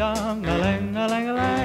ding dong, a ling, a ling. a.